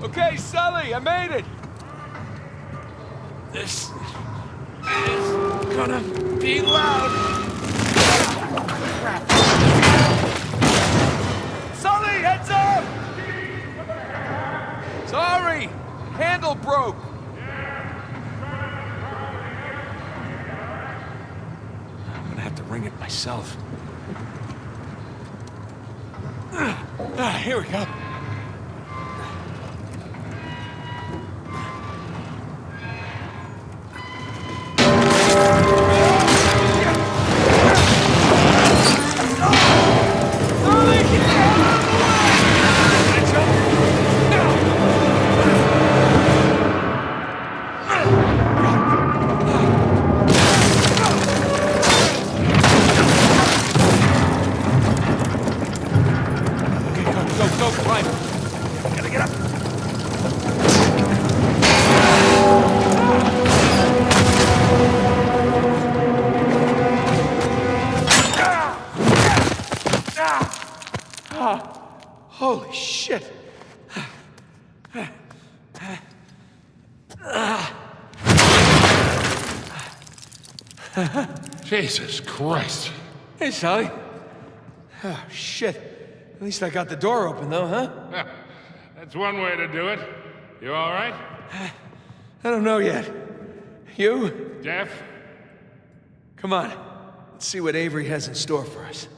Okay, Sully, I made it! This is gonna be loud. Sully, heads up! Sorry, handle broke. I'm gonna have to ring it myself. Ah, here we go. Go, go, climb. Gotta get up. Ah, Holy shit. Jesus Christ. Hey, Sully. Oh, shit. At least I got the door open, though, huh? That's one way to do it. You all right? I don't know yet. You? Jeff? Come on. Let's see what Avery has in store for us.